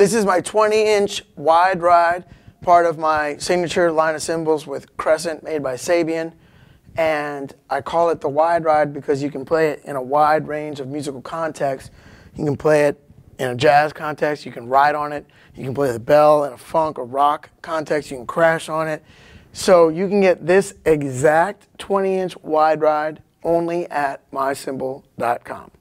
This is my 20 inch wide ride, part of my signature line of cymbals with Crescent made by Sabian. And I call it the wide ride because you can play it in a wide range of musical contexts. You can play it in a jazz context, you can ride on it, you can play the bell in a funk or rock context, you can crash on it. So you can get this exact 20 inch wide ride only at mycymbal.com.